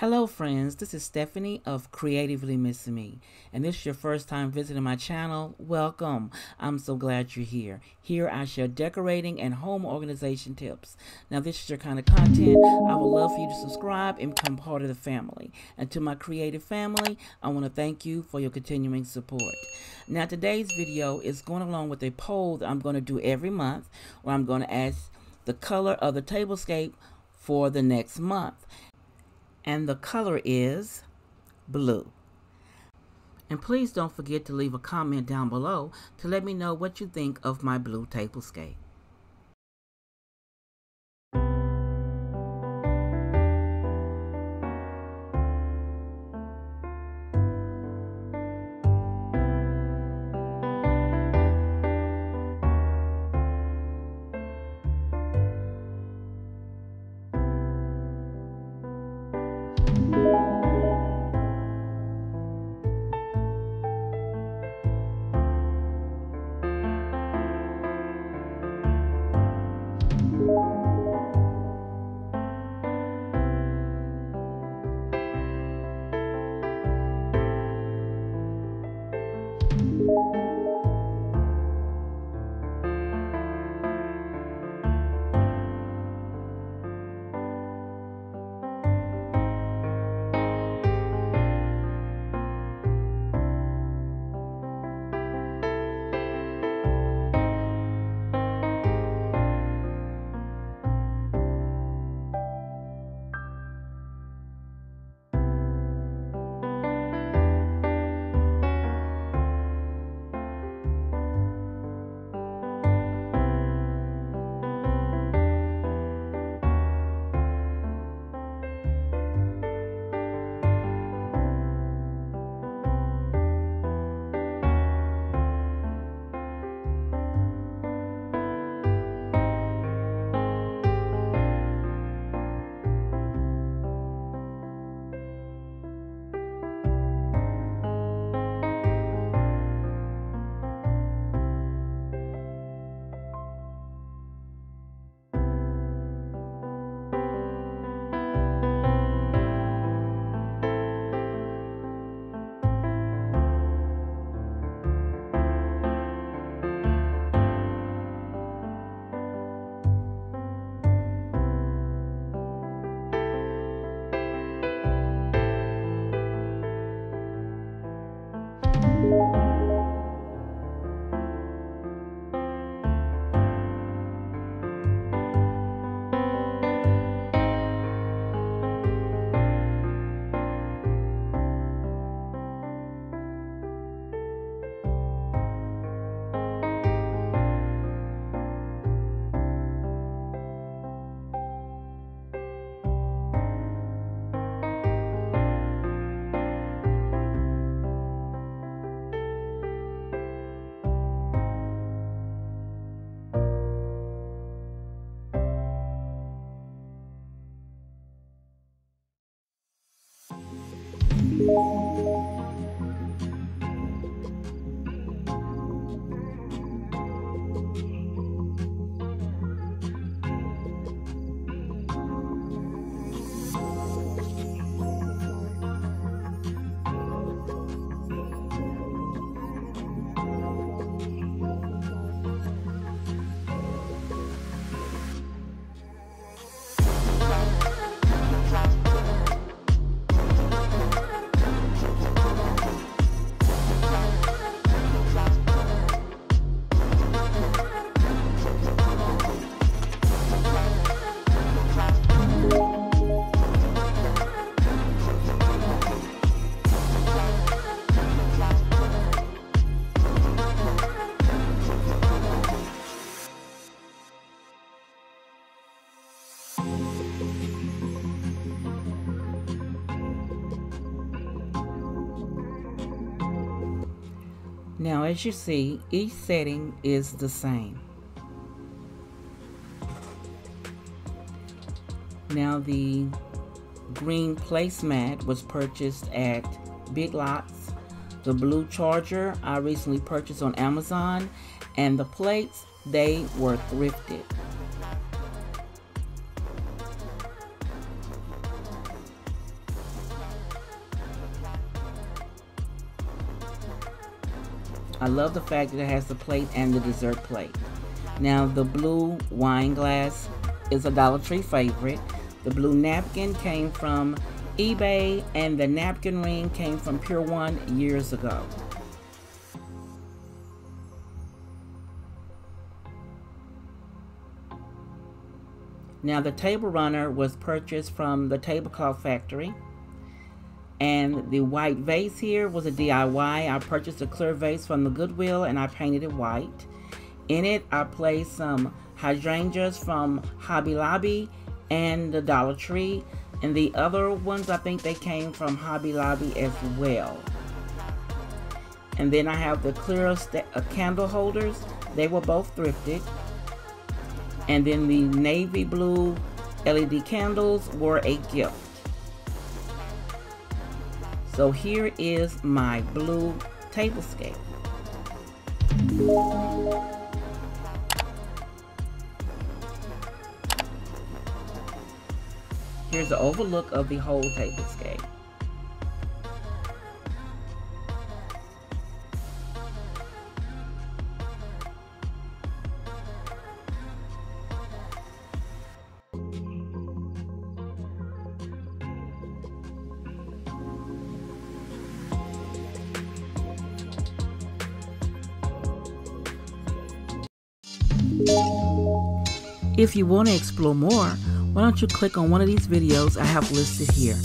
Hello friends, this is Stephanie of Creatively Ms. Me, and this is your first time visiting my channel. Welcome. I'm so glad you're here. Here I share decorating and home organization tips. Now this is your kind of content. I would love for you to subscribe and become part of the family. And to my creative family, I want to thank you for your continuing support. Now today's video is going along with a poll that I'm going to do every month where I'm going to ask the color of the tablescape for the next month and the color is blue. And please don't forget to leave a comment down below to let me know what you think of my blue tablescape. Thank you. Now as you see, each setting is the same. Now the green placemat was purchased at Big Lots. The blue charger I recently purchased on Amazon. And the plates, they were thrifted. I love the fact that it has the plate and the dessert plate. Now the blue wine glass is a Dollar Tree favorite. The blue napkin came from eBay and the napkin ring came from Pier 1 years ago. Now the table runner was purchased from the Tablecloth Factory. And the white vase here was a DIY. I purchased a clear vase from the Goodwill and I painted it white. In it, I placed some hydrangeas from Hobby Lobby and the Dollar Tree. And the other ones, I think they came from Hobby Lobby as well. And then I have the clear uh, candle holders. They were both thrifted. And then the navy blue LED candles were a gift. So here is my blue tablescape. Here's the overlook of the whole tablescape. If you want to explore more, why don't you click on one of these videos I have listed here.